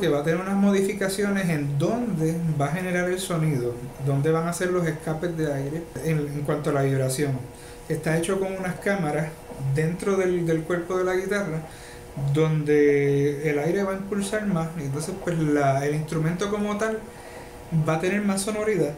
que va a tener unas modificaciones en dónde va a generar el sonido, dónde van a ser los escapes de aire en, en cuanto a la vibración. Está hecho con unas cámaras dentro del, del cuerpo de la guitarra donde el aire va a impulsar más y entonces pues la, el instrumento como tal va a tener más sonoridad.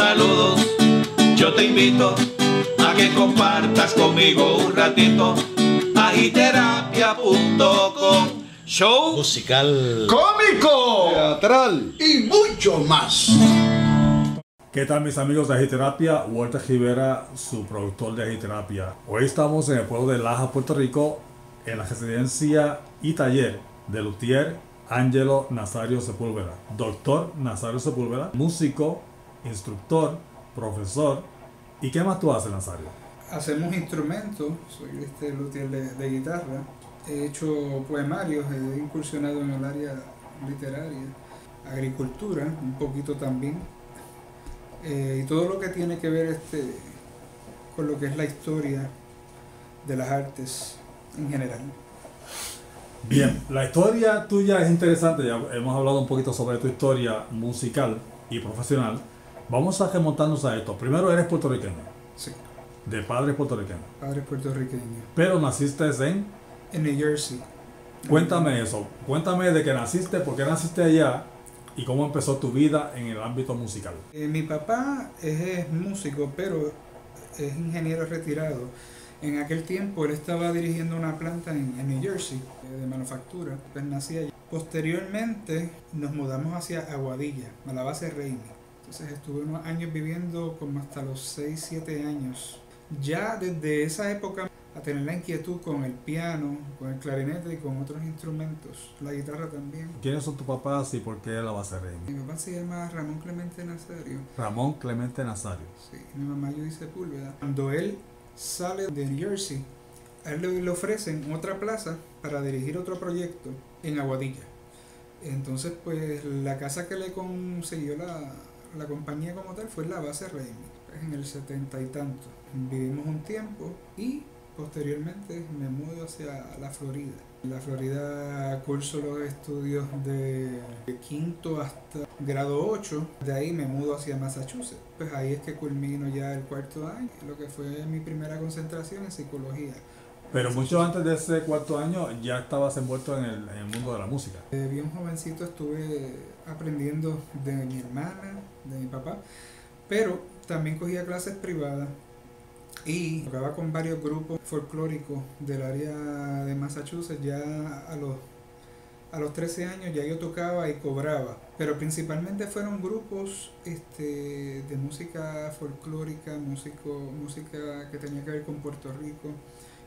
Saludos, yo te invito a que compartas conmigo un ratito agiterapia.com Show musical. cómico Teatral. y mucho más. ¿Qué tal mis amigos de Agiterapia? Walter Rivera, su productor de Agiterapia. Hoy estamos en el pueblo de Laja, Puerto Rico, en la residencia y taller de Luthier Ángelo Nazario Sepúlveda. Doctor Nazario Sepúlveda, músico, instructor, profesor. ¿Y qué más tú haces, Nazario? Hacemos instrumentos, soy este luthier de, de guitarra, he hecho poemarios, he incursionado en el área literaria, agricultura, un poquito también, eh, y todo lo que tiene que ver este, con lo que es la historia de las artes en general. Bien, la historia tuya es interesante, ya hemos hablado un poquito sobre tu historia musical y profesional. Vamos a remontarnos a esto. Primero eres puertorriqueño, Sí, de padres puertorriqueños, padres puertorriqueños, pero naciste en... en New Jersey. Cuéntame eso, cuéntame de que naciste, por qué naciste allá y cómo empezó tu vida en el ámbito musical. Eh, mi papá es, es músico, pero es ingeniero retirado. En aquel tiempo él estaba dirigiendo una planta en, en New Jersey eh, de manufactura, pues nací allí. Posteriormente nos mudamos hacia Aguadilla, a la base Reina. Entonces estuve unos años viviendo como hasta los 6, 7 años. Ya desde esa época a tener la inquietud con el piano, con el clarinete y con otros instrumentos, la guitarra también. ¿Quiénes son tus papás y por qué la base reina? Mi papá se llama Ramón Clemente Nazario. Ramón Clemente Nazario. Sí, mi mamá Judy Sepúlveda. Cuando él sale de New Jersey, a él le ofrecen otra plaza para dirigir otro proyecto en Aguadilla. Entonces, pues la casa que le consiguió la, la compañía como tal fue la base Raimi, en el setenta y tanto. Vivimos un tiempo y posteriormente me mudo hacia la Florida. En la Florida curso los estudios de quinto hasta grado 8, de ahí me mudo hacia Massachusetts. Pues ahí es que culmino ya el cuarto año, lo que fue mi primera concentración en psicología. Pero mucho antes de ese cuarto año ya estabas envuelto en el, en el mundo de la música. De bien jovencito estuve aprendiendo de mi hermana, de mi papá, pero también cogía clases privadas y tocaba con varios grupos folclóricos del área de Massachusetts. Ya a los, a los 13 años ya yo tocaba y cobraba, pero principalmente fueron grupos este, de música folclórica, músico, música que tenía que ver con Puerto Rico.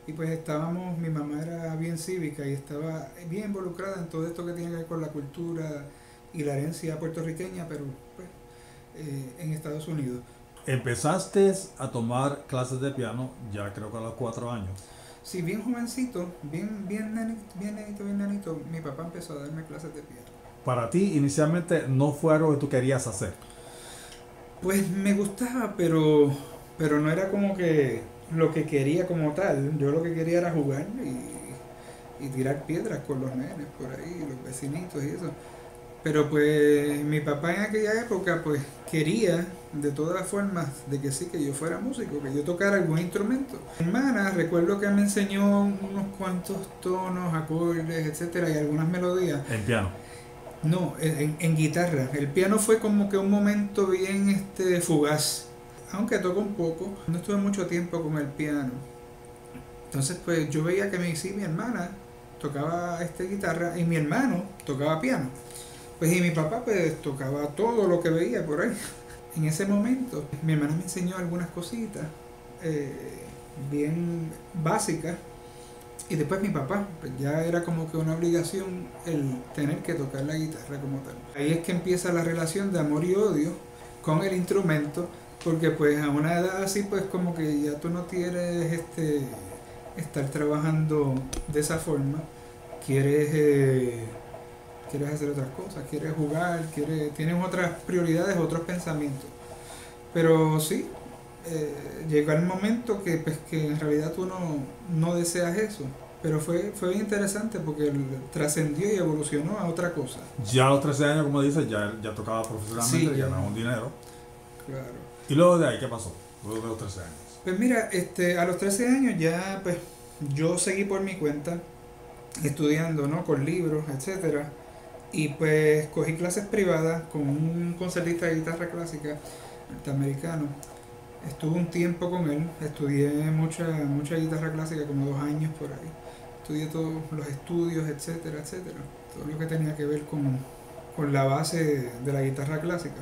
Y pues estábamos, mi mamá era bien cívica y estaba bien involucrada en todo esto que tiene que ver con la cultura y la herencia puertorriqueña, pero pues, eh, en Estados Unidos. Empezaste a tomar clases de piano ya creo que a los cuatro años. Sí, bien jovencito, bien, bien, nenito, bien nenito, bien mi papá empezó a darme clases de piano. Para ti inicialmente no fue algo que tú querías hacer. Pues me gustaba, pero, pero no era como que lo que quería como tal. Yo lo que quería era jugar y, y tirar piedras con los nenes por ahí, los vecinitos y eso. Pero pues mi papá en aquella época pues quería de todas formas de que sí, que yo fuera músico, que yo tocara algún instrumento. Mi hermana recuerdo que me enseñó unos cuantos tonos, acordes, etcétera, y algunas melodías. En piano. No, en, en guitarra. El piano fue como que un momento bien este fugaz. Aunque toco un poco, no estuve mucho tiempo con el piano. Entonces pues yo veía que mi, sí, mi hermana tocaba este guitarra y mi hermano tocaba piano. Pues y mi papá pues tocaba todo lo que veía por ahí. En ese momento mi hermana me enseñó algunas cositas eh, bien básicas y después mi papá, pues ya era como que una obligación el tener que tocar la guitarra como tal. Ahí es que empieza la relación de amor y odio con el instrumento, porque pues a una edad así pues como que ya tú no quieres este, estar trabajando de esa forma, quieres, eh, quieres hacer otras cosas, quieres jugar, quieres, tienes otras prioridades, otros pensamientos. Pero sí, eh, llegó el momento que, pues, que en realidad tú no, no deseas eso. Pero fue, fue bien interesante porque trascendió y evolucionó a otra cosa. Ya a los 13 años, como dices, ya, ya tocaba profesionalmente, Sí, ya. ganaba un dinero. Claro. Y luego de ahí, ¿qué pasó? Luego de los 13 años. Pues mira, este, a los 13 años ya pues yo seguí por mi cuenta estudiando, ¿no? Con libros, etcétera. Y pues cogí clases privadas con un concertista de guitarra clásica norteamericano. Estuve un tiempo con él, estudié mucha, mucha guitarra clásica, como dos años por ahí. Estudié todos los estudios, etcétera, etcétera. Todo lo que tenía que ver con, con la base de la guitarra clásica.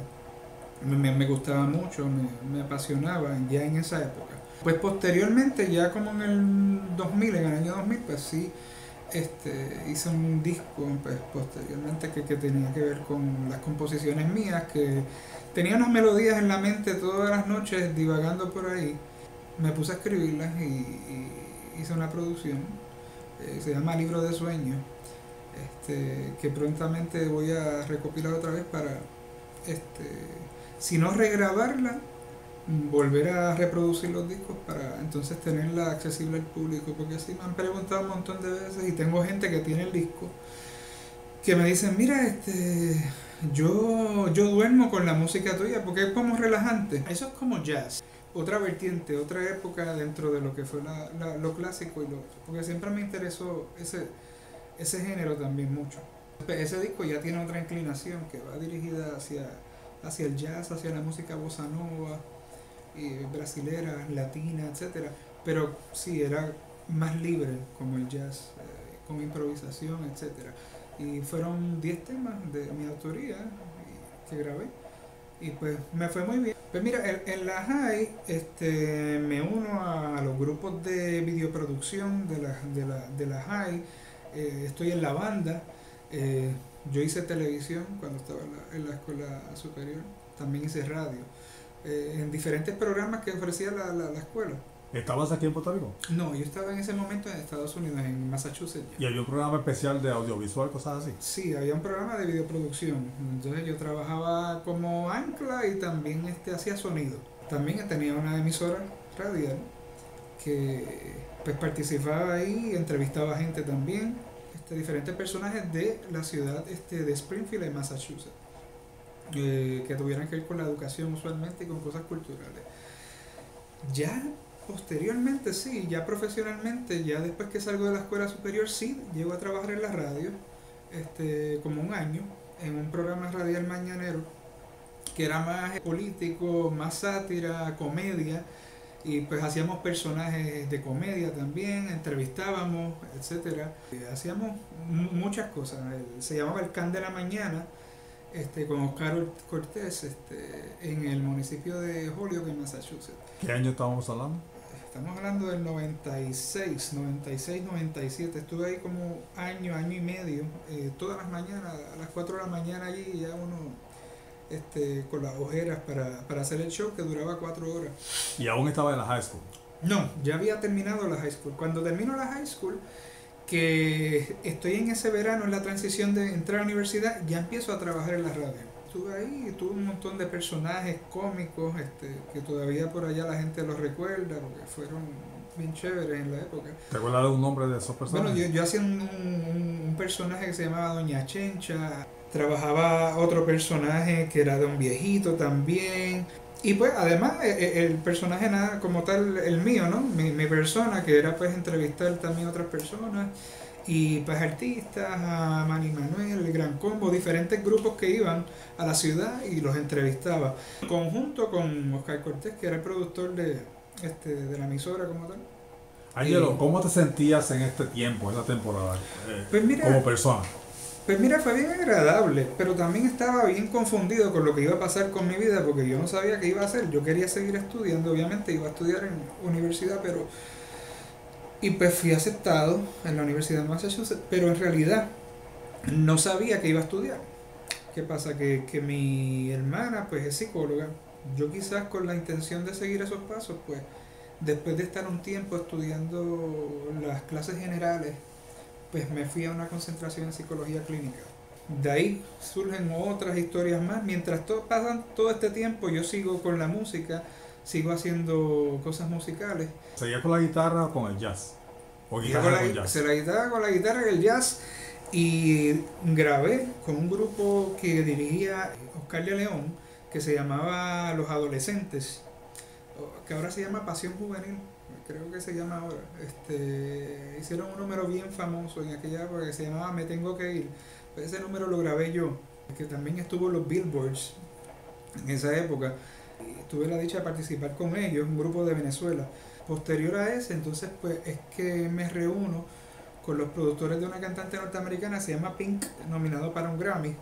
Me, me- gustaba mucho, me, me apasionaba ya en esa época. Pues posteriormente, ya como en el 2000, en el año 2000, pues sí, este, hice un disco pues, posteriormente que, tenía que ver con las composiciones mías, que tenía unas melodías en la mente todas las noches divagando por ahí. Me puse a escribirlas y, y hice una producción, eh, se llama Libro de Sueños, este, que prontamente voy a recopilar otra vez para, este, si no regrabarla, volver a reproducir los discos para entonces tenerla accesible al público, porque así me han preguntado un montón de veces y tengo gente que tiene el disco que me dicen, mira, este, yo, yo duermo con la música tuya porque es como relajante. Eso es como jazz, otra vertiente, otra época dentro de lo que fue la- la- lo clásico y lo porque siempre me interesó ese, ese género también mucho. Ese disco ya tiene otra inclinación que va dirigida hacia, hacia el jazz, hacia la música bossa nova, y brasilera, latina, etcétera, pero sí era más libre como el jazz, eh, con improvisación, etcétera. Y fueron 10 temas de mi autoría y- que grabé. Y pues me fue muy bien. Pues mira, en, en la high este, me uno a, los grupos de videoproducción de la, de la, de la high, eh, estoy en la banda, eh, yo hice televisión cuando estaba en la, en la escuela superior, también hice radio, eh, en diferentes programas que ofrecía la, la, la escuela. ¿Estabas aquí en Puerto Rico? No, yo estaba en ese momento en Estados Unidos, en Massachusetts. Y había un programa especial de audiovisual, cosas así. Sí, había un programa de videoproducción. Entonces yo trabajaba como ancla y también este, hacía sonido. También tenía una emisora radial que pues participaba ahí, entrevistaba gente también, este, diferentes personajes de la ciudad este, de Springfield, en Massachusetts, eh, que tuvieran que ver con la educación usualmente y con cosas culturales. Ya posteriormente, sí, ya profesionalmente, ya después que salgo de la escuela superior, sí, llego a trabajar en la radio, este, como un año, en un programa radial mañanero, que era más político, más sátira, comedia, y pues hacíamos personajes de comedia también, entrevistábamos, etcétera. Eh, Hacíamos mu- muchas cosas. El- Se llamaba El Can de la Mañana, este, con Oscar Or- Cortés, este, en el municipio de Holyoke, en Massachusetts. ¿Qué año estábamos hablando? Estamos hablando del 96, 96, 97. Estuve ahí como año, año y medio, eh, todas las mañanas, a las 4 de la mañana allí, ya uno este, con las ojeras para, para hacer el show que duraba 4 horas. Y aún estaba en la high school. No, ya había terminado la high school. Cuando termino la high school, que estoy en ese verano en la transición de entrar a la universidad, ya empiezo a trabajar en la radio. Estuve ahí tuve un montón de personajes cómicos este, que todavía por allá la gente los recuerda porque fueron bien chéveres en la época. ¿Te acuerdas de un nombre de esos personas? Bueno, yo, yo hacía un, un- un personaje que se llamaba Doña Chencha, trabajaba otro personaje que era de un viejito también. Y pues además e- e- el personaje nada como tal, el mío, ¿no? Mi, mi persona, que era pues entrevistar también a otras personas. Y pues artistas, a Manny Manuel, el Gran Combo, diferentes grupos que iban a la ciudad y los entrevistaba. Conjunto con Oscar Cortés, que era el productor de, este, de la emisora como tal. Ángelo, ¿cómo te sentías en este tiempo, en esta temporada? eh, Pues mira, como persona. Pues mira, fue bien agradable, pero también estaba bien confundido con lo que iba a pasar con mi vida porque yo no sabía qué iba a hacer. Yo quería seguir estudiando, obviamente iba a estudiar en universidad, pero... Y pues fui aceptado en la Universidad de Massachusetts, pero en realidad no sabía que iba a estudiar. ¿Qué pasa? Que, que mi hermana pues es psicóloga. Yo quizás con la intención de seguir esos pasos, pues después de estar un tiempo estudiando las clases generales pues me fui a una concentración en psicología clínica. De ahí surgen otras historias más. Mientras todo, pasan todo este tiempo, yo sigo con la música, sigo haciendo cosas musicales. ¿Seguía con la guitarra o con el jazz? ¿O guitarra con la, con jazz? se la guitarra con la guitarra y el jazz. Y grabé con un grupo que dirigía Oscar de León, que se llamaba Los Adolescentes, que ahora se llama Pasión Juvenil, creo que se llama ahora. Este, hicieron un número bien famoso en aquella época que se llamaba Me Tengo que Ir. Pues ese número lo grabé yo, que también estuvo en los Billboards en esa época. Y tuve la dicha de participar con ellos, un grupo de Venezuela. Posterior a ese, entonces, pues es que me reúno con los productores de una cantante norteamericana, se llama Pink, nominado para un Grammy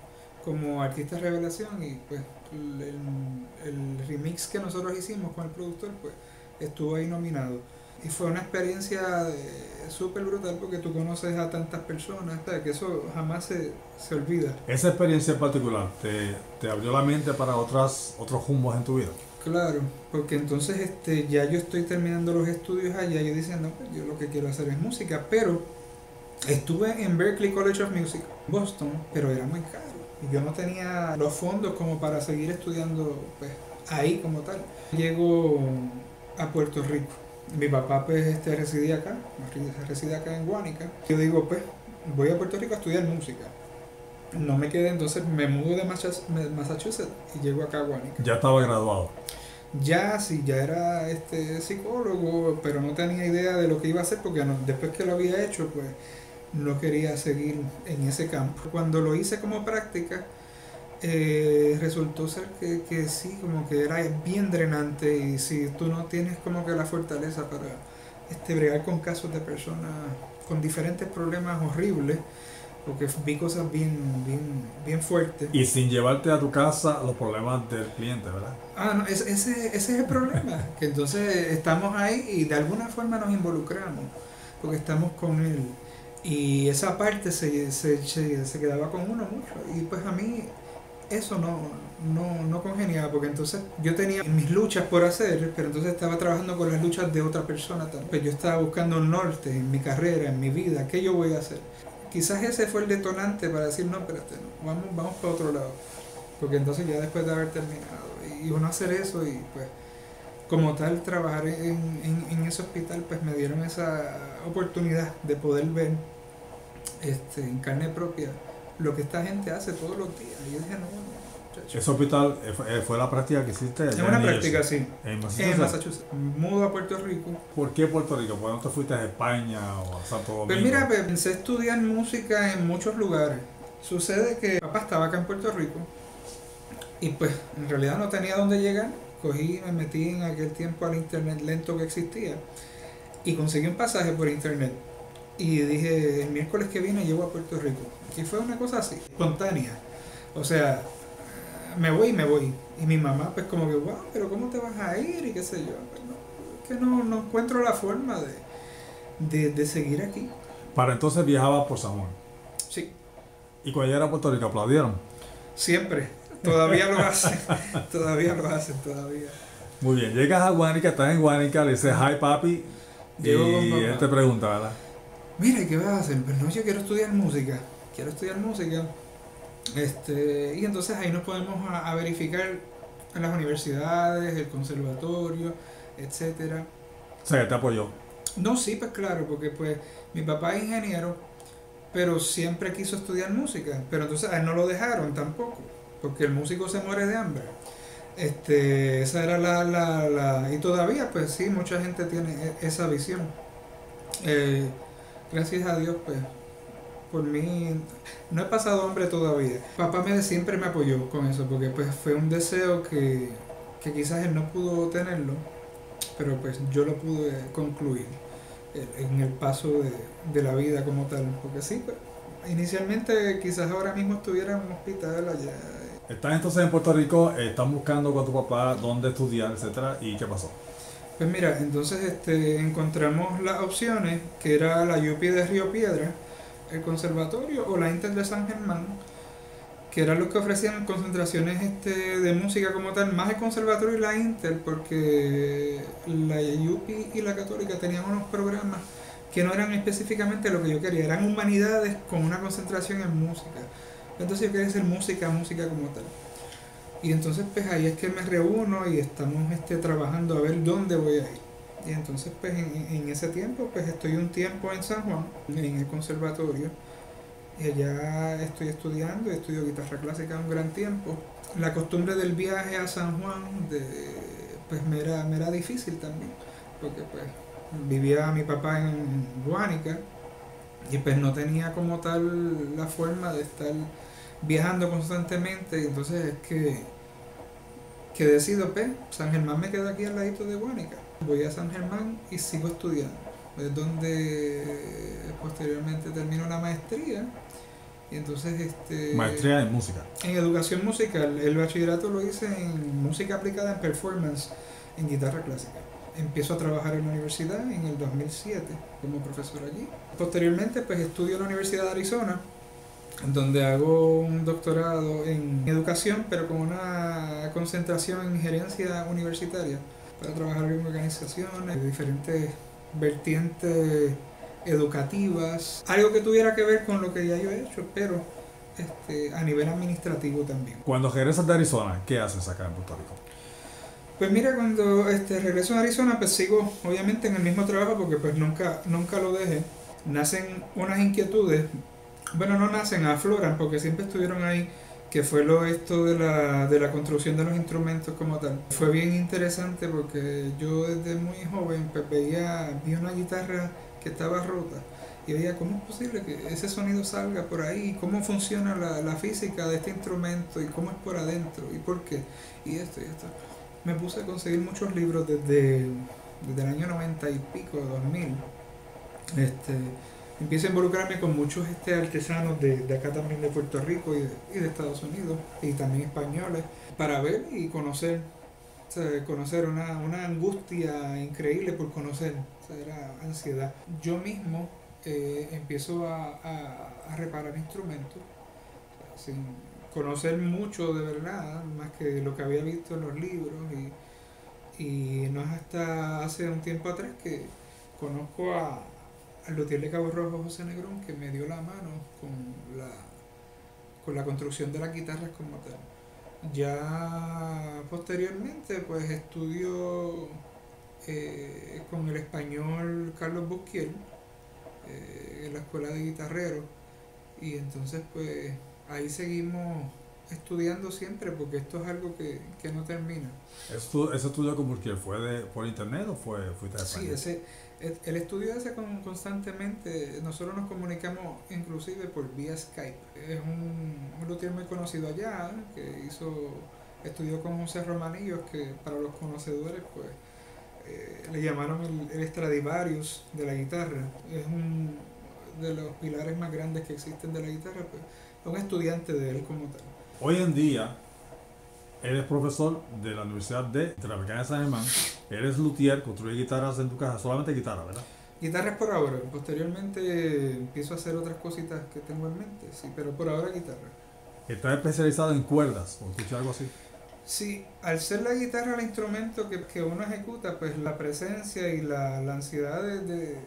como artista revelación y pues el, el- remix que nosotros hicimos con el productor pues estuvo ahí nominado y fue una experiencia eh, súper brutal porque tú conoces a tantas personas ¿sabes? que eso jamás se, se olvida Esa experiencia en particular te, te abrió la mente para otras, otros rumbos en tu vida. Claro, porque entonces este ya yo estoy terminando los estudios allá yo diciendo, pues yo lo que quiero hacer es música, pero estuve en Berklee College of Music, Boston, pero era muy caro y yo no tenía los fondos como para seguir estudiando pues ahí como tal. Llego a Puerto Rico. Mi papá pues este residía acá, reside acá en Guánica. Yo digo, pues voy a Puerto Rico a estudiar música. No me quedé, entonces me mudo de Massachusetts y llego acá a Guánica. Ya estaba graduado. Ya, sí, ya era este psicólogo, pero no tenía idea de lo que iba a hacer porque no- después que lo había hecho, pues no quería seguir en ese campo. Cuando lo hice como práctica, eh, resultó ser que, que sí, como que era bien drenante y si tú no tienes como que la fortaleza para este, bregar con casos de personas con diferentes problemas horribles, porque vi cosas bien, bien, bien fuertes. Y sin llevarte a tu casa los problemas del cliente, ¿verdad? Ah, no, ese, ese, ese es el problema, que entonces estamos ahí y de alguna forma nos involucramos, porque estamos con él. Y esa parte se, se, se, se quedaba con uno mucho. Y pues a mí eso no, no, no congeniaba, porque entonces yo tenía mis luchas por hacer, pero entonces estaba trabajando con las luchas de otra persona también. Pues yo estaba buscando un norte en mi carrera, en mi vida, ¿qué yo voy a hacer? Quizás ese fue el detonante para decir, no, espérate, no, vamos, vamos para otro lado. Porque entonces ya después de haber terminado y uno hacer eso y pues como tal trabajar en, en, en ese hospital pues me dieron esa oportunidad de poder ver este, en carne propia lo que esta gente hace todos los días. Y yo dije, no, muchacho. Ese hospital eh, fue, eh, fue la práctica que hiciste Es una práctica, sí. En Massachusetts. En Massachusetts. Mudo a Puerto Rico. ¿Por qué Puerto Rico? ¿Por qué no te fuiste a España o a Santo Domingo? Pues mira, pues, pensé estudiar música en muchos lugares. Sucede que papá estaba acá en Puerto Rico y pues en realidad no tenía dónde llegar. Cogí, me metí en aquel tiempo al internet lento que existía y conseguí un pasaje por internet. Y dije, el miércoles que viene llego a Puerto Rico. Y fue una cosa así, espontánea. O sea, me voy y me voy. Y mi mamá pues como que, wow, pero ¿cómo te vas a ir? Y qué sé yo. Pues, no, es que no, no encuentro la forma de, de, de seguir aquí. Para entonces viajaba por San Juan. Sí, Y cuando llegara a Puerto Rico aplaudieron. siempre. Todavía lo hacen. todavía lo hacen, todavía. Muy bien, llegas a Guánica, estás en Guánica, le dices hi papi. Llego y él te pregunta, ¿verdad? Mira, ¿y ¿qué vas a hacer? Pues no, yo quiero estudiar música. Quiero estudiar música. Este, y entonces ahí nos podemos a, a verificar en las universidades, el conservatorio, etcétera. O sea, que te apoyó. No, sí, pues claro, porque pues mi papá es ingeniero, pero siempre quiso estudiar música, pero entonces a él no lo dejaron tampoco, porque el músico se muere de hambre. Este, esa era la, la, la y todavía pues sí, mucha gente tiene e- esa visión. Eh, gracias a Dios pues por mí no he pasado hambre todavía. Papá me siempre me apoyó con eso, porque pues fue un deseo que, que quizás él no pudo tenerlo, pero pues yo lo pude concluir eh, en el paso de, de la vida como tal, porque sí, pues, inicialmente quizás ahora mismo estuviera en un hospital allá. Estás entonces en Puerto Rico, eh, estás buscando con tu papá dónde estudiar, etcétera, ¿y qué pasó? Pues mira, entonces este, encontramos las opciones, que era la UPI de Río Piedra, el conservatorio o la Inter de San Germán, que eran los que ofrecían concentraciones este, de música como tal, más el conservatorio y la Inter, porque la UPI y la Católica tenían unos programas que no eran específicamente lo que yo quería, eran humanidades con una concentración en música. Entonces yo quería hacer música, música como tal. Y entonces pues ahí es que me reúno y estamos este, trabajando a ver dónde voy a ir. Y entonces pues en, en ese tiempo pues estoy un tiempo en San Juan, en el conservatorio. Y allá estoy estudiando, estudio guitarra clásica un gran tiempo. La costumbre del viaje a San Juan de, pues me era, me era difícil también, porque pues vivía mi papá en Guánica y pues no tenía como tal la forma de estar viajando constantemente, entonces es que, que decido, pues, San Germán me queda aquí al ladito de Guánica. Voy a San Germán y sigo estudiando. Es donde posteriormente termino la maestría. Y entonces este Maestría en música. en educación musical, el bachillerato lo hice en música aplicada en performance, en guitarra clásica. Empiezo a trabajar en la universidad en el 2007 como profesor allí. Posteriormente pues estudio en la Universidad de Arizona donde hago un doctorado en educación, pero con una concentración en gerencia universitaria, para trabajar en organizaciones de diferentes vertientes educativas, algo que tuviera que ver con lo que ya yo he hecho, pero este, a nivel administrativo también. Cuando regresas de Arizona, ¿qué haces acá en Puerto Rico? Pues mira, cuando este, regreso a Arizona, pues sigo obviamente en el mismo trabajo porque pues nunca, nunca lo dejé. Nacen unas inquietudes bueno, no nacen, afloran, porque siempre estuvieron ahí, que fue lo esto de la, de la construcción de los instrumentos como tal. Fue bien interesante porque yo desde muy joven pues, veía, vi una guitarra que estaba rota y veía cómo es posible que ese sonido salga por ahí, cómo funciona la, la física de este instrumento y cómo es por adentro y por qué, y esto y esto. Me puse a conseguir muchos libros desde, desde el año 90 y pico, 2000. Este, empiezo a involucrarme con muchos este, artesanos de, de acá también de Puerto Rico y de, Estados Unidos y también españoles para ver y conocer conocer una, una angustia increíble por conocer o sea, era ansiedad. Yo mismo eh, empiezo a, a, reparar instrumentos sin conocer mucho de verdad más que lo que había visto en los libros y, y no es hasta hace un tiempo atrás que conozco a, de Cabo Rojo José Negrón que me dio la mano con la con la construcción de las guitarras como tal. Ya posteriormente pues estudio eh, con el español Carlos Busquiel eh, en la escuela de guitarreros y entonces pues ahí seguimos estudiando siempre porque esto es algo que, que no termina. ¿Eso, ¿Ese estudio con Busquiel fue de, por internet o fue fuiste a Sí, España? ese, el, estudio ese con, constantemente, nosotros nos comunicamos inclusive por vía Skype. Es un, un luthier muy conocido allá, que hizo, estudió con José Romanillos, que para los conocedores pues eh, le llamaron el, el Stradivarius de la guitarra. Es un de los pilares más grandes que existen de la guitarra, pues un estudiante de él como tal. Hoy en día, eres profesor de la Universidad de Interamericana de San Germán, eres luthier, construyes guitarras en tu casa, solamente guitarra, ¿verdad? Guitarras por ahora, posteriormente empiezo a hacer otras cositas que tengo en mente, sí, pero por ahora guitarra. Estás especializado en cuerdas, o escuché algo así. Sí, al ser la guitarra el instrumento que, que uno ejecuta, pues la presencia y la, la ansiedad de, de,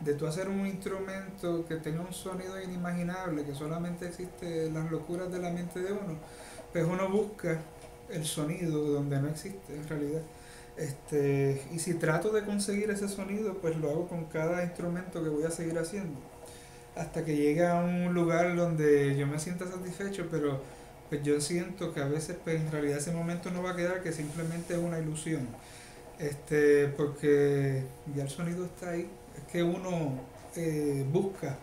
de tú hacer un instrumento que tenga un sonido inimaginable, que solamente existe las locuras de la mente de uno, pues uno busca el sonido donde no existe en realidad. Este, y si trato de conseguir ese sonido, pues lo hago con cada instrumento que voy a seguir haciendo. Hasta que llegue a un lugar donde yo me sienta satisfecho, pero pues yo siento que a veces pues en realidad ese momento no va a quedar, que simplemente es una ilusión. Este, porque ya el sonido está ahí. Es que uno eh, busca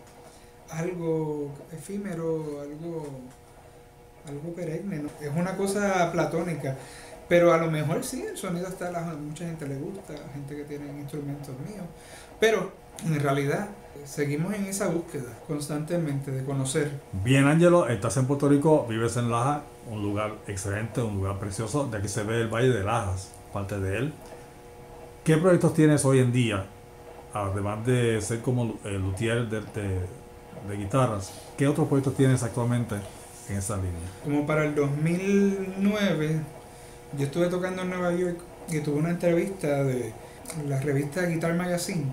algo efímero, algo, algo perenne. Es una cosa platónica. Pero a lo mejor sí, el sonido está, la- mucha gente le gusta, gente que tiene instrumentos míos. Pero en realidad seguimos en esa búsqueda constantemente de conocer. Bien, Angelo, estás en Puerto Rico, vives en Laja, un lugar excelente, un lugar precioso. De aquí se ve el Valle de Lajas, parte de él. ¿Qué proyectos tienes hoy en día? Además de ser como el luthier de, de, de guitarras, ¿qué otros proyectos tienes actualmente Como para el 2009, yo estuve tocando en Nueva York y tuve una entrevista de la revista Guitar Magazine.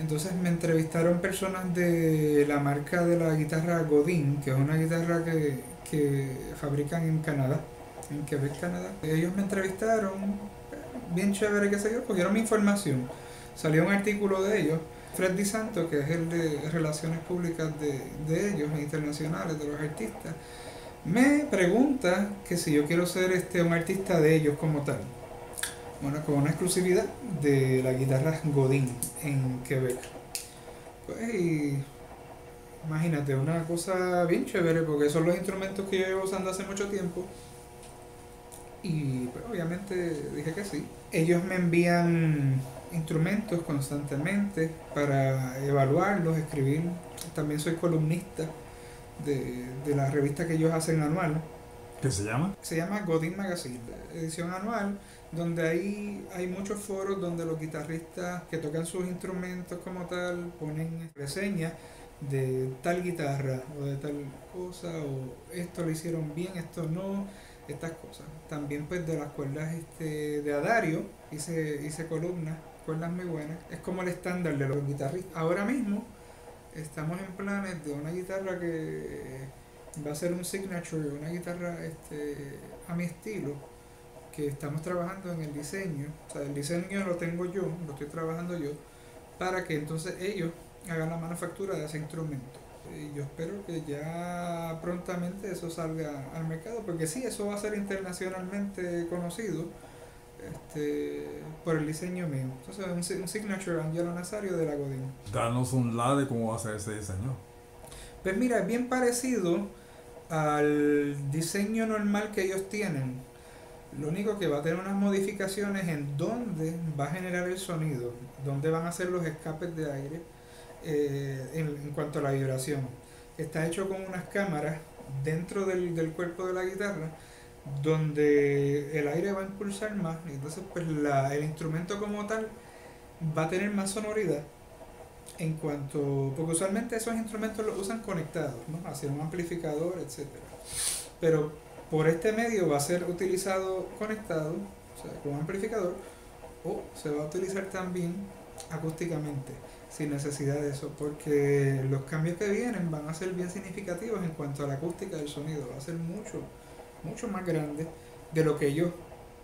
Entonces me entrevistaron personas de la marca de la guitarra Godin, que es una guitarra que, que fabrican en Canadá, en Quebec, Canadá. Ellos me entrevistaron, bien chévere que se yo, cogieron mi información. Salió un artículo de ellos. Fred Santo, que es el de relaciones públicas de, de ellos, internacionales, de los artistas, me pregunta que si yo quiero ser este, un artista de ellos como tal. Bueno, con una exclusividad de la guitarra Godin en Quebec. Pues, imagínate, una cosa bien chévere, porque son los instrumentos que yo llevo usando hace mucho tiempo. Y pues, obviamente dije que sí. Ellos me envían instrumentos constantemente para evaluarlos, escribir. También soy columnista de, de la revista que ellos hacen anual. ¿Qué se llama? Se llama Godin Magazine, edición anual, donde ahí hay muchos foros donde los guitarristas que tocan sus instrumentos como tal ponen reseñas de tal guitarra o de tal cosa o esto lo hicieron bien, esto no, estas cosas. También pues de las cuerdas este, de Adario hice, hice columnas, cuerdas muy buenas. Es como el estándar de los guitarristas. Ahora mismo estamos en planes de una guitarra que va a ser un signature, una guitarra este, a mi estilo, que estamos trabajando en el diseño. O sea, el diseño lo tengo yo, lo estoy trabajando yo, para que entonces ellos hagan la manufactura de ese instrumento. Y yo espero que ya prontamente eso salga al mercado, porque sí, eso va a ser internacionalmente conocido este, por el diseño mío. Entonces, un, un signature Angelo Nazario de la Godin. Danos un la de cómo va a ser ese diseño. Pues mira, es bien parecido al diseño normal que ellos tienen. Lo único que va a tener unas modificaciones en dónde va a generar el sonido, dónde van a ser los escapes de aire eh, en, en, cuanto a la vibración. Está hecho con unas cámaras dentro del, del, cuerpo de la guitarra donde el aire va a impulsar más y entonces pues la, el instrumento como tal va a tener más sonoridad en cuanto, porque usualmente esos instrumentos los usan conectados, ¿no? hacia un amplificador, etc. Pero por este medio va a ser utilizado conectado, o sea, con un amplificador, o se va a utilizar también acústicamente, sin necesidad de eso, porque los cambios que vienen van a ser bien significativos en cuanto a la acústica del sonido, va a ser mucho, mucho más grande de lo que ellos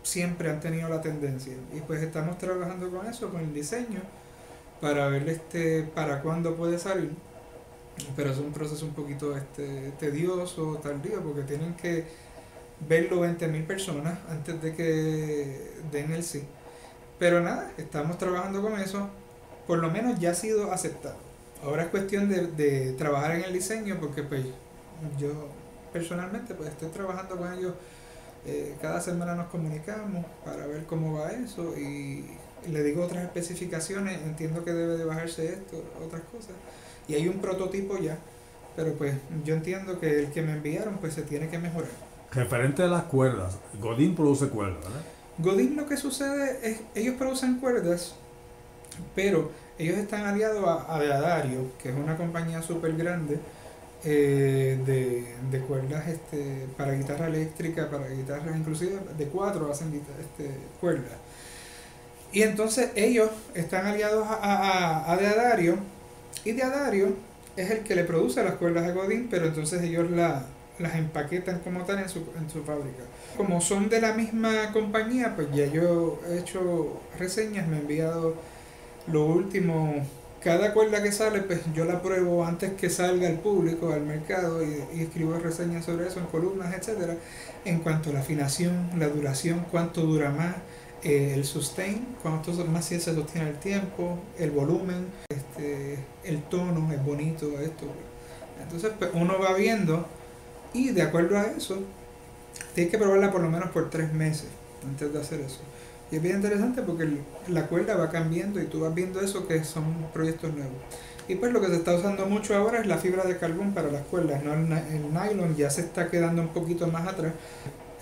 siempre han tenido la tendencia. Y pues estamos trabajando con eso, con el diseño para ver este para cuándo puede salir. Pero es un proceso un poquito este tedioso tardío porque tienen que verlo 20.000 personas antes de que den el sí. Pero nada estamos trabajando con eso. Por lo menos ya ha sido aceptado. Ahora es cuestión de, de trabajar en el diseño porque pues yo personalmente pues estoy trabajando con ellos eh, cada semana nos comunicamos para ver cómo va eso y le digo otras especificaciones, entiendo que debe de bajarse esto, otras cosas. Y hay un prototipo ya, pero pues yo entiendo que el que me enviaron pues se tiene que mejorar. Referente a las cuerdas, Godín produce cuerdas, ¿verdad? Godín lo que sucede es, ellos producen cuerdas, pero ellos están aliados a, a Adario, que es una compañía súper grande eh, de, de, cuerdas este, para guitarra eléctrica, para guitarras inclusive de cuatro hacen este, cuerdas. Y entonces ellos están aliados a, a, a Deadario y Deadario es el que le produce las cuerdas a Godín, pero entonces ellos la, las empaquetan como tal en su, en su fábrica. Como son de la misma compañía, pues ya yo he hecho reseñas, me he enviado lo último, cada cuerda que sale, pues yo la pruebo antes que salga al público, al mercado, y, escribo reseñas sobre eso en columnas, etcétera, en cuanto a la afinación, la duración, cuánto dura más, eh, el sustain, cuánto más se sostiene el tiempo, el volumen, este, el tono, es bonito, esto. Entonces pues, uno va viendo y de acuerdo a eso, tienes que probarla por lo menos por tres meses antes de hacer eso. Y es bien interesante porque la cuerda va cambiando y tú vas viendo eso que son proyectos nuevos. Y pues lo que se está usando mucho ahora es la fibra de carbón para las cuerdas, ¿no? el, el nylon ya se está quedando un poquito más atrás.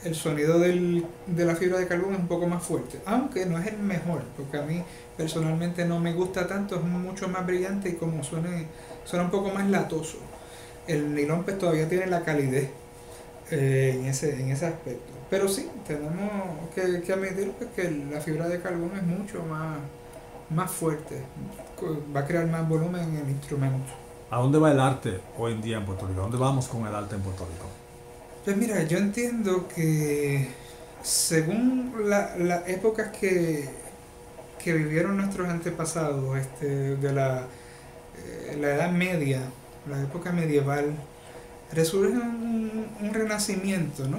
El sonido del- de la fibra de carbón es un poco más fuerte, aunque no es el mejor, porque a mí personalmente no me gusta tanto, es mucho más brillante y como suene, suena un poco más latoso. El nylon pues todavía tiene la calidez eh, en, ese, en ese aspecto. Pero sí, tenemos que, que admitir pues, que la fibra de carbón es mucho más, más fuerte, va a crear más volumen en el instrumento. ¿A dónde va el arte hoy en día en Puerto Rico? ¿A dónde vamos con el arte en Puerto Rico? Pues mira, yo entiendo que según la- las épocas que, que vivieron nuestros antepasados, este, de la, eh, la Edad Media, la época medieval, resurge un, un renacimiento, ¿no?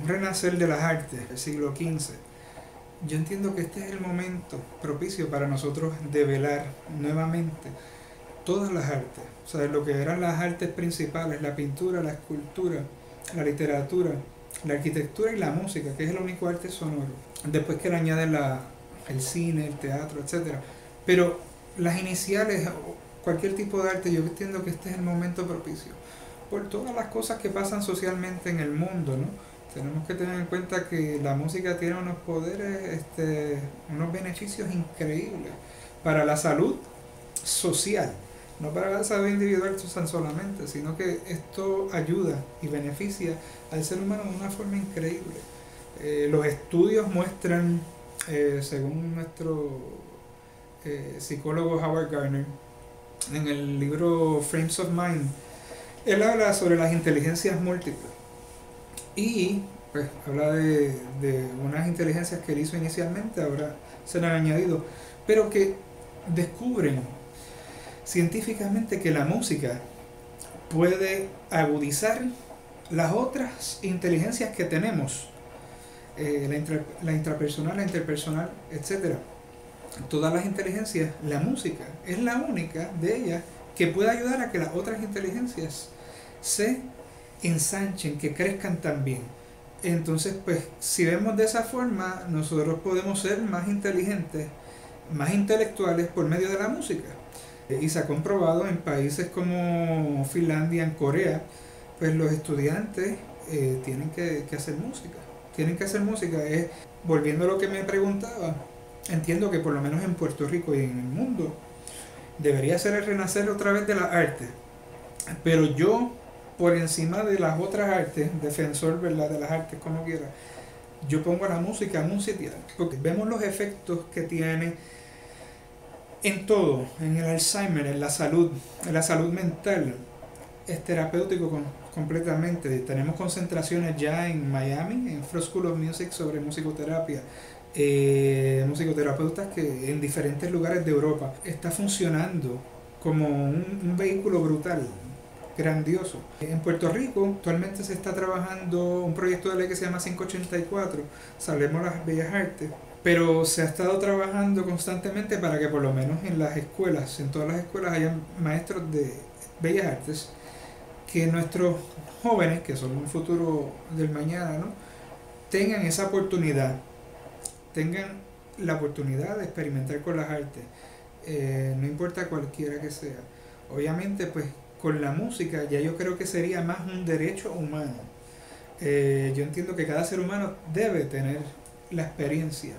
Un renacer de las artes, el siglo XV. Yo entiendo que este es el momento propicio para nosotros develar nuevamente todas las artes, o sea, lo que eran las artes principales, la pintura, la escultura, la literatura, la arquitectura y la música, que es el único arte sonoro. Después que le añaden la, el cine, el teatro, etc. Pero las iniciales, cualquier tipo de arte, yo entiendo que este es el momento propicio. Por todas las cosas que pasan socialmente en el mundo, ¿no? Tenemos que tener en cuenta que la música tiene unos poderes, este, unos beneficios increíbles para la salud social no para la salud individual solamente, sino que esto ayuda y beneficia al ser humano de una forma increíble. Eh, los estudios muestran, eh, según nuestro eh, psicólogo Howard Gardner, en el libro Frames of Mind, él habla sobre las inteligencias múltiples y pues habla de, de unas inteligencias que él hizo inicialmente, ahora se le han añadido, pero que descubren científicamente que la música puede agudizar las otras inteligencias que tenemos, eh, la, intra- la intrapersonal, la interpersonal, etc. Todas las inteligencias, la música es la única de ellas que puede ayudar a que las otras inteligencias se ensanchen, que crezcan también. Entonces, pues, si vemos de esa forma, nosotros podemos ser más inteligentes, más intelectuales por medio de la música. Eh, Y se ha comprobado en países como Finlandia, en Corea, pues los estudiantes eh, tienen que, hacer música. Tienen que hacer música. Es, volviendo a lo que me preguntaba, entiendo que por lo menos en Puerto Rico y en el mundo debería ser el renacer otra vez de la arte. Pero yo, por encima de las otras artes, defensor ¿verdad? de las artes como quiera, yo pongo a la música en un sitial. Porque vemos los efectos que tiene en todo, en el Alzheimer, en la salud, en la salud mental, es terapéutico con- completamente. Tenemos concentraciones ya en Miami, en Frost School of Music sobre musicoterapia. eh, musicoterapeutas que en diferentes lugares de Europa está funcionando como un, un vehículo brutal, grandioso. En Puerto Rico actualmente se está trabajando un proyecto de ley que se llama 584, Salvemos las Bellas Artes, pero se ha estado trabajando constantemente para que por lo menos en las escuelas, en todas las escuelas hayan maestros de bellas artes, que nuestros jóvenes, que son un futuro del mañana, ¿no? tengan esa oportunidad, tengan la oportunidad de experimentar con las artes, eh, no importa cualquiera que sea. Obviamente, pues con la música ya yo creo que sería más un derecho humano. Eh, yo entiendo que cada ser humano debe tener la experiencia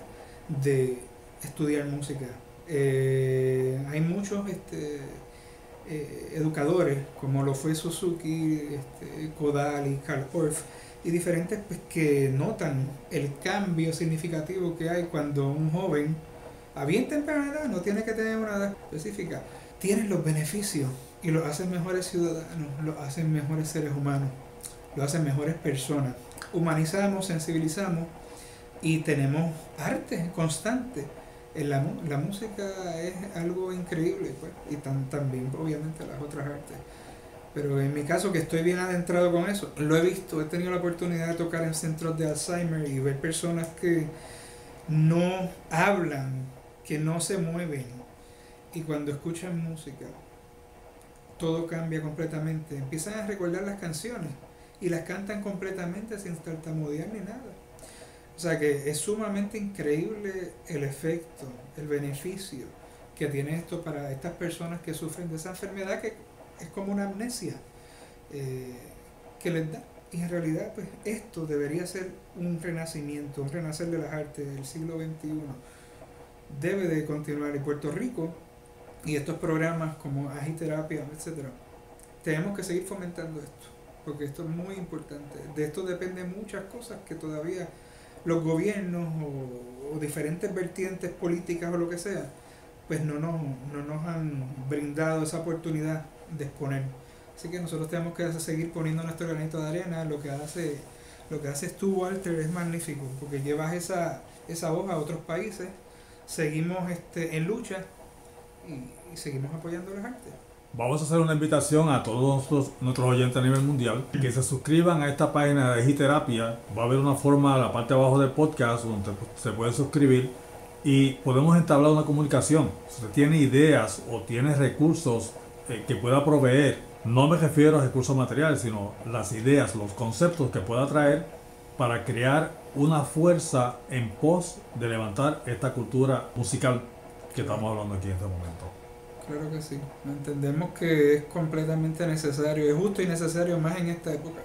de estudiar música. Eh, hay muchos este, eh, educadores, como lo fue Suzuki, este, Kodal Karl Orff, y diferentes pues, que notan el cambio significativo que hay cuando un joven, a bien temprana edad, no tiene que tener una edad específica, tiene los beneficios y los hacen mejores ciudadanos, los hacen mejores seres humanos, los hacen mejores personas. Humanizamos, sensibilizamos y tenemos arte constante. La música es algo increíble pues, y tan, también obviamente las otras artes. Pero en mi caso, que estoy bien adentrado con eso, lo he visto, he tenido la oportunidad de tocar en centros de Alzheimer y ver personas que no hablan, que no se mueven. Y cuando escuchan música, todo cambia completamente. Empiezan a recordar las canciones y las cantan completamente sin tartamudear ni nada. O sea que es sumamente increíble el efecto, el beneficio que tiene esto para estas personas que sufren de esa enfermedad que es como una amnesia eh, que les da. Y en realidad, pues esto debería ser un renacimiento, un renacer de las artes del siglo XXI. Debe de continuar en Puerto Rico y estos programas como agiterapia, etcétera. Tenemos que seguir fomentando esto, porque esto es muy importante. De esto dependen muchas cosas que todavía los gobiernos o, o diferentes vertientes políticas o lo que sea, pues no nos, no nos han brindado esa oportunidad de exponer. Así que nosotros tenemos que seguir poniendo nuestro granito de arena. Lo que hace, lo que haces tú, Walter, es magnífico, porque llevas esa, esa voz a otros países, seguimos este, en lucha y, y seguimos apoyando las artes. Vamos a hacer una invitación a todos nuestros, nuestros oyentes a nivel mundial que se suscriban a esta página de Digiterapia. Va a haber una forma a la parte de abajo del podcast donde se puede suscribir y podemos entablar una comunicación. Si usted tiene ideas o tiene recursos eh, que pueda proveer, no me refiero a recursos materiales, sino las ideas, los conceptos que pueda traer para crear una fuerza en pos de levantar esta cultura musical que estamos hablando aquí en este momento. Claro que sí. Entendemos que es completamente necesario, es justo y necesario más en esta época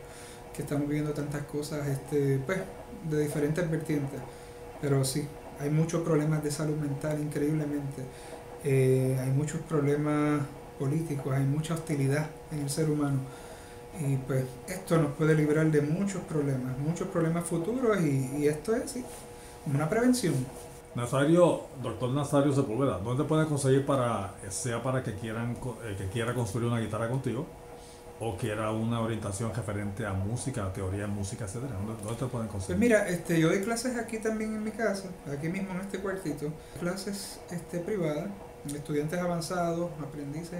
que estamos viviendo tantas cosas este, pues, de diferentes vertientes. Pero sí, hay muchos problemas de salud mental increíblemente. Eh, hay muchos problemas políticos, hay mucha hostilidad en el ser humano. Y pues esto nos puede librar de muchos problemas, muchos problemas futuros y, y esto es sí, una prevención. Nazario, doctor Nazario Sepúlveda, ¿dónde puedes conseguir para, sea para que quieran eh, que quiera construir una guitarra contigo o quiera una orientación referente a música, teoría en música, etcétera? ¿Dónde, dónde te pueden Pues conseguir? mira, este, yo doy clases aquí también en mi casa, aquí mismo en este cuartito, clases este, privadas, estudiantes avanzados, aprendices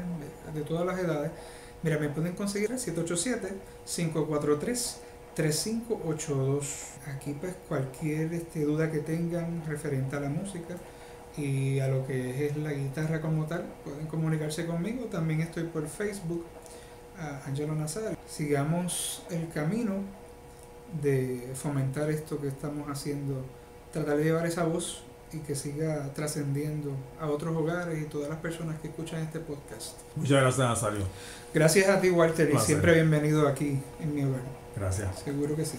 de, de todas las edades. Mira, me pueden conseguir al 787-543-3582. Aquí pues cualquier este, duda que tengan referente a la música y a lo que es la guitarra como tal, pueden comunicarse conmigo. También estoy por Facebook, a Angelo Nazario. Sigamos el camino de fomentar esto que estamos haciendo, tratar de llevar esa voz y que siga trascendiendo a otros hogares y todas las personas que escuchan este podcast. Muchas gracias, Nazario. Gracias a ti, Walter, y siempre bienvenido aquí en mi hogar. Gracias. Seguro que sí.